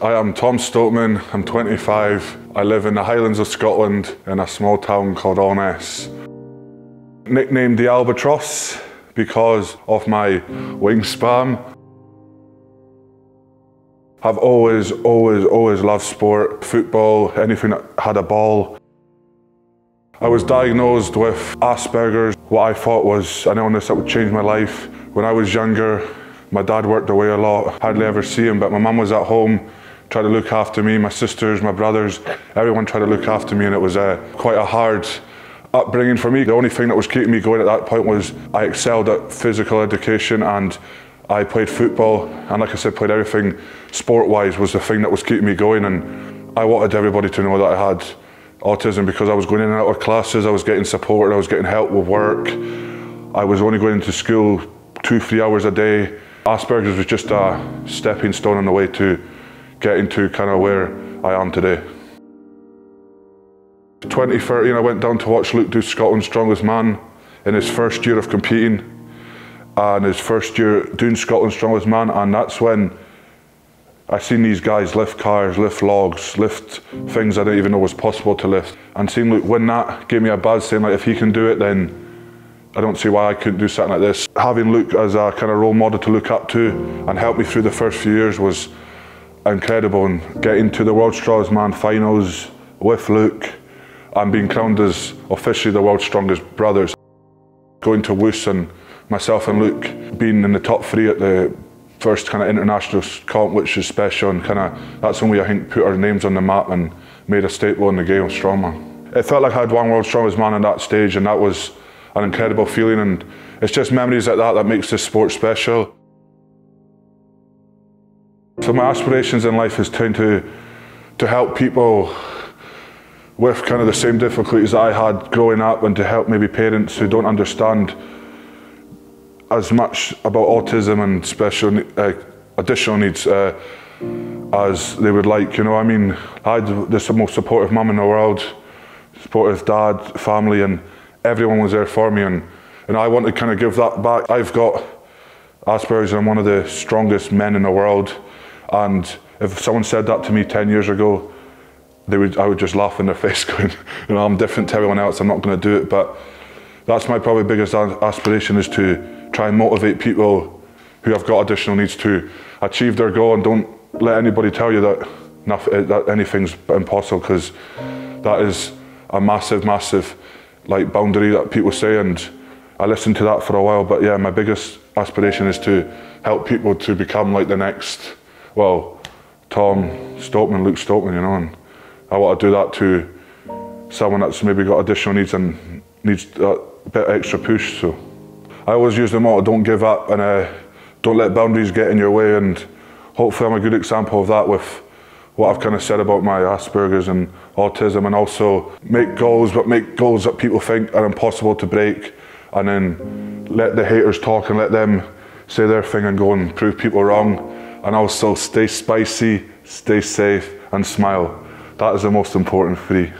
I am Tom Stoltman, I'm 25. I live in the Highlands of Scotland in a small town called Alness. Nicknamed the Albatross because of my wingspan. I've always, always, always loved sport, football, anything that had a ball. I was diagnosed with Asperger's, what I thought was an illness that would change my life. When I was younger, my dad worked away a lot, hardly ever see him, but my mum was at home tried to look after me, my sisters, my brothers, everyone tried to look after me and it was uh, quite a hard upbringing for me. The only thing that was keeping me going at that point was I excelled at physical education and I played football and like I said, played everything sport-wise was the thing that was keeping me going and I wanted everybody to know that I had autism because I was going in and out of classes, I was getting support, I was getting help with work. I was only going into school two, three hours a day. Asperger's was just a stepping stone on the way to getting to kind of where I am today. 2013 I went down to watch Luke do Scotland's Strongest Man in his first year of competing and his first year doing Scotland's Strongest Man and that's when I seen these guys lift cars, lift logs, lift things I didn't even know was possible to lift. And seeing Luke win that gave me a buzz saying like if he can do it then I don't see why I couldn't do something like this. Having Luke as a kind of role model to look up to and help me through the first few years was incredible and getting to the World Strongest Man finals with Luke and being crowned as officially the world's strongest brothers. Going to Woos and myself and Luke being in the top three at the first kind of international comp, which is special and kind of that's when we I think put our names on the map and made a staple in the game of strongman. It felt like I had won world strongest man on that stage and that was an incredible feeling and it's just memories like that that makes this sport special. So my aspirations in life is trying to, to help people with kind of the same difficulties I had growing up and to help maybe parents who don't understand as much about autism and special uh, additional needs uh, as they would like. You know, I mean, I had the most supportive mum in the world, supportive dad, family, and everyone was there for me. And, and I want to kind of give that back. I've got Asperger's and I'm one of the strongest men in the world. And if someone said that to me 10 years ago, they would, I would just laugh in their face going, you know, I'm different to everyone else, I'm not going to do it. But that's my probably biggest aspiration is to try and motivate people who have got additional needs to achieve their goal and don't let anybody tell you that, nothing, that anything's impossible because that is a massive, massive like boundary that people say and I listened to that for a while. But yeah, my biggest aspiration is to help people to become like the next well, Tom Stoltman, Luke Stoltman, you know, and I want to do that to someone that's maybe got additional needs and needs a bit extra push. So I always use the motto, don't give up and uh, don't let boundaries get in your way. And hopefully I'm a good example of that with what I've kind of said about my Asperger's and autism and also make goals, but make goals that people think are impossible to break and then let the haters talk and let them say their thing and go and prove people wrong and also stay spicy, stay safe and smile. That is the most important three.